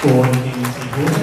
for the people.